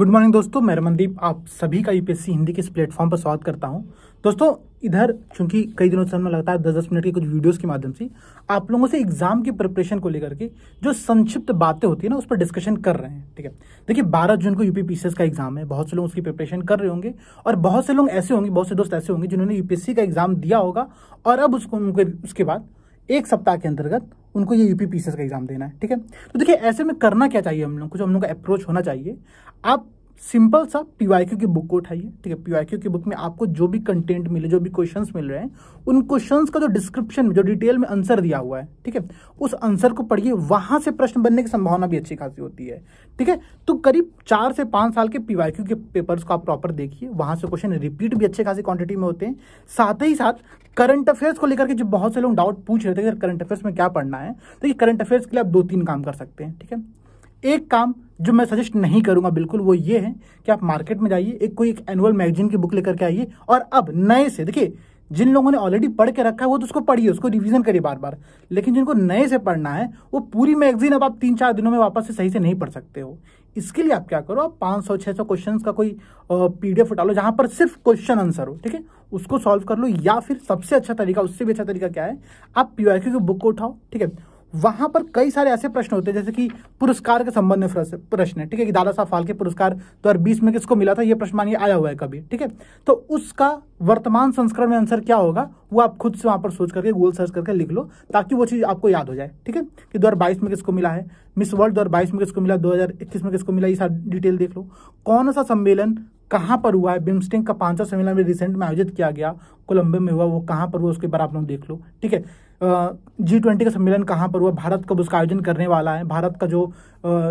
Good morning दोस्तों। मैं रमनदीप, आप सभी का यूपीएससी हिंदी के इस प्लेटफॉर्म पर स्वागत करता हूँ। दोस्तों, इधर चूँकि कई दिनों से हमें लगता है दस दस मिनट की कुछ वीडियोस के माध्यम से, आप लोगों से एग्ज़ाम की प्रिपरेशन को लेकर के जो संक्षिप्त बातें होती है ना, उस पर डिस्कशन कर रहे हैं, ठीक है? देखिए, बारह जून को यूपी पीसीएस का एग्ज़ाम है। बहुत से लोग उसकी प्रिपरेशन कर रहे होंगे और बहुत से लोग ऐसे होंगे, बहुत से दोस्त ऐसे होंगे जिन्होंने यूपीएससी का एग्ज़ाम दिया होगा और अब उसको उसके बाद एक सप्ताह के अंतर्गत उनको ये यूपी पीसीएस का एग्ज़ाम देना है, ठीक है? तो देखिए, ऐसे में करना क्या चाहिए हम लोग? को जो हम लोग का अप्रोच होना चाहिए। आप सिंपल सा पीवाईक्यू की बुक को उठाइए, ठीक है? पीवाईक्यू की बुक में आपको जो भी कंटेंट मिले, जो भी क्वेश्चंस मिल रहे हैं, उन क्वेश्चंस का जो डिस्क्रिप्शन में, जो डिटेल में आंसर दिया हुआ है, ठीक है? उस आंसर को पढ़िए, वहाँ से प्रश्न बनने की संभावना भी अच्छी खासी होती है, ठीक है? तो करीब चार से पाँच साल के पीवाईक्यू के पेपर्स को आप प्रॉपर देखिए, वहाँ से क्वेश्चन रिपीट भी अच्छे खासी क्वांटिटी में होते हैं। साथ ही साथ करंट अफेयर्स को लेकर के जो बहुत से लोग डाउट पूछ रहे थे करंट अफेयर्स में क्या पढ़ना है तो ये करंट अफेयर्स के लिए आप दो तीन काम कर सकते हैं, ठीक है? एक काम जो मैं सजेस्ट नहीं करूँगा, बिल्कुल वो ये है कि आप मार्केट में जाइए, एक कोई एक एनुअल मैगजीन की बुक लेकर के आइए और अब नए से, देखिए, जिन लोगों ने ऑलरेडी पढ़ के रखा है, वो तो उसको पढ़िए, उसको रिवीजन करिए बार बार लेकिन जिनको नए से पढ़ना है, वो पूरी मैगजीन अब आप तीन चार दिनों में वापस से सही से नहीं पढ़ सकते हो। इसके लिए आप क्या करो, आप पाँच सौ, छह सौ क्वेश्चन का कोई पी पीडीएफ उठा लो, जहाँ पर सिर्फ़ क्वेश्चन आंसर हो, ठीक है? उसको सॉल्व कर लो, या फिर सबसे अच्छा तरीका, उससे भी अच्छा तरीका क्या है, आप पीआईक्यू की बुक को उठाओ, ठीक है? वहाँ पर कई सारे ऐसे प्रश्न होते हैं, जैसे कि पुरस्कार के संबंध में प्रश्न है, ठीक है, कि दादा साहब फाल्के पुरस्कार दो हज़ार में किसको मिला था, ये प्रश्न मानिए, आया हुआ है कभी, ठीक है? तो उसका वर्तमान संस्करण में आंसर क्या होगा, वो आप खुद से वहाँ पर सोच करके गूगल सर्च करके लिख लो, ताकि वो चीज़ आपको याद हो जाए, ठीक है? कि दो हज़ार बाईस में किसको मिला है मिस वर्ल्ड दो हज़ार बाईस में किसको मिला, दो में किसको मिला, ये सारी डिटेल देख लो। कौन सा सम्मेलन कहाँ पर हुआ है? बिम्स्टिंग का पांचवा सम्मेलन में रिसेंट में आयोजित किया गया कोलंबो में हुआ, वो कहाँ पर हुआ, उसके बारे आप लोग देख लो, ठीक है? जी ट्वेंटी का सम्मेलन कहाँ पर हुआ? भारत कब उसका आयोजन करने वाला है? भारत का जो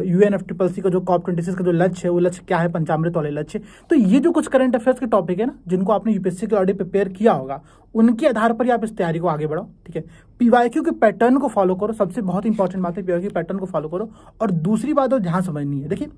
U N F triple C का जो कॉप ट्वेंटी का जो लक्ष्य है, वो लक्ष्य क्या है? पंचामृत वाले लक्ष्य। तो ये जो कुछ करंट अफेयर्स के टॉपिक है ना, जिनको आपने यूपीएससी के ऑलरेडी प्रिपेयर किया होगा, उनके आधार पर ही आप इस तैयारी को आगे बढ़ाओ, ठीक है? पीवाईक्यू के पैटर्न को फॉलो करो। सबसे बहुत इंपॉर्टेंट बात है पीवाईक्यू पैटर्न को फॉलो करो। और दूसरी बात और ध्यान समझनी है, देखिए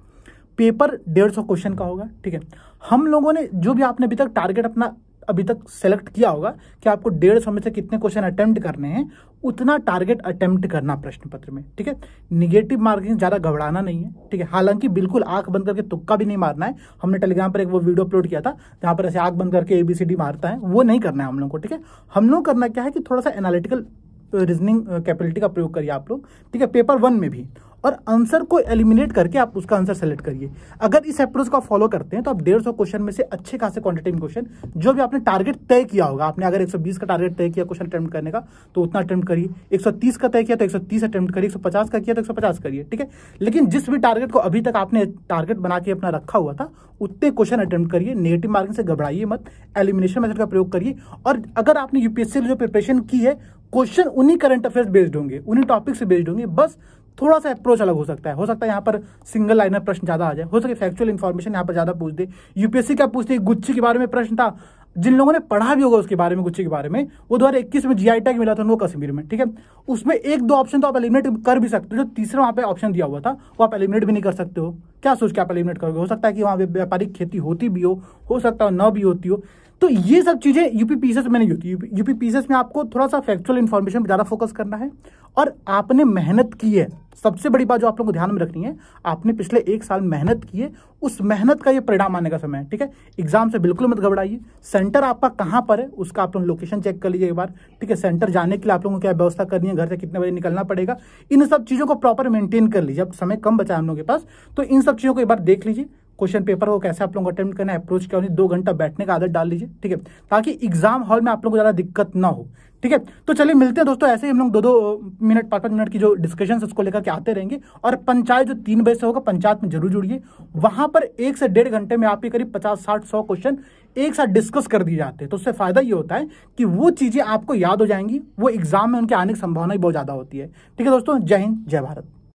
पेपर डेढ़ सौ क्वेश्चन का होगा, ठीक है? हम लोगों ने, जो भी आपने अभी तक टारगेट अपना अभी तक सेलेक्ट किया होगा कि आपको डेढ़ सौ में से कितने क्वेश्चन अटेम्प्ट करने हैं, उतना टारगेट अटेम्प्ट करना प्रश्न पत्र में, ठीक है? निगेटिव मार्किंग ज़्यादा घबराना नहीं है, ठीक है? हालाँकि बिल्कुल आँख बंद करके तुक्का भी नहीं मारना है। हमने टेलीग्राम पर एक वो वीडियो अपलोड किया था, जहाँ पर ऐसे आँख बंद करके एबीसीडी मारता है, वो नहीं करना है हम लोग को, ठीक है? हम लोग करना क्या है कि थोड़ा सा एनालिटिकल रीजनिंग कैपेबिलिटी का प्रयोग करिए आप लोग, ठीक है? पेपर वन में भी। और आंसर को एलिमिनेट करके आप उसका आंसर सेलेक्ट करिए। अगर इस अप्रोच को फॉलो करते हैं तो आप डेढ़ सौ क्वेश्चन में से अच्छे खासे क्वांटिटी में क्वेश्चन जो भी आपने टारगेट तय किया होगा, आपने अगर 120 का टारगेट तय किया क्वेश्चन अटेम्प्ट करने का तो उतना अटेम्प्ट करिए। 130 का तय किया तो 130 अटेम्प्ट करिए। 150 का किया तो 150 करिए, ठीक है? लेकिन जिस भी टारगेट को अभी तक आपने टारगेट बना के अपना रखा हुआ था, उतने क्वेश्चन अटेम्प्ट करिए। नेगेटिव मार्किंग से घबराइए मत। एलिमिनेशन मेथड का प्रयोग करिए। और अगर आपने यूपीएससी जो प्रिपरेशन की है क्वेश्चन उन्हीं करंट अफेयर्स बेस्ड होंगे, उन्हीं टॉपिक से बेस्ड होंगे। बस थोड़ा सा अप्रोच अलग हो सकता है। हो सकता है यहाँ पर सिंगल लाइनर प्रश्न ज़्यादा आ जाए। हो सके फैक्चुअल इन्फॉर्मेशन यहाँ पर ज़्यादा पूछ दे। यूपीएससी क्या पूछते गुच्छी के बारे में प्रश्न था। जिन लोगों ने पढ़ा भी होगा उसके बारे में गुच्छी के बारे में, वो दो इक्कीस में जीआई टैग मिला था उनको कश्मीर में, ठीक है? उसमें एक दो ऑप्शन तो आप एलिमिनेट कर भी सकते हो। जो तीसरा वहाँ पे ऑप्शन दिया हुआ था, वो आप एलिमिनेट भी नहीं कर सकते हो। क्या सोच के आप एलिमिनेट करोगे? हो सकता है कि वहाँ व्यापारिक खेती होती भी हो हो सकता है न भी होती हो। तो ये सब चीज़ें यूपी में नहीं होती। यूपी पीसेस में आपको थोड़ा सा फैक्चुअल इन्फॉर्मेशन पर ज़्यादा फोकस करना है। और आपने मेहनत की है। सबसे बड़ी बात जो आप लोग को ध्यान में रखनी है, आपने पिछले एक साल मेहनत की है। उस मेहनत का ये परिणाम आने का समय है, ठीक है? एग्ज़ाम से बिल्कुल मत घबराइए। सेंटर आपका कहाँ पर है, उसका आप लोग लोकेशन चेक कर लीजिए एक बार, ठीक है? सेंटर जाने के लिए आप लोगों को क्या व्यवस्था करनी है? घर से कितने बजे निकलना पड़ेगा? इन सब चीज़ों को प्रॉपर मेंटेन कर लीजिए। अब समय कम बचा है हम लोग के पास तो इन सब चीज़ों को एक बार देख लीजिए। क्वेश्चन पेपर को कैसे आप लोग अटेम्प्ट करना है, अप्रोच क्या होनी दो घंटा बैठने का आदत डाल लीजिए, ठीक है? ताकि एग्ज़ाम हॉल में आप लोगों को ज़्यादा दिक्कत ना हो, ठीक है? तो चलिए मिलते हैं दोस्तों, ऐसे ही हम लोग दो दो मिनट पाँच पाँच मिनट की जो डिस्कशन उसको लेकर के आते रहेंगे। और पंचायत जो तीन बजे से होगा, पंचायत में ज़रूर जुड़िए। वहाँ पर एक से डेढ़ घंटे में आपके करीब पचास साठ सौ क्वेश्चन एक साथ डिस्कस कर दिए जाते हैं। तो उससे फ़ायदा ये होता है कि वो चीज़ें आपको याद हो जाएँगी, वो एग्ज़ाम में उनके आने की संभावना बहुत ज़्यादा होती है। ठीक है दोस्तों, जय हिंद, जय भारत।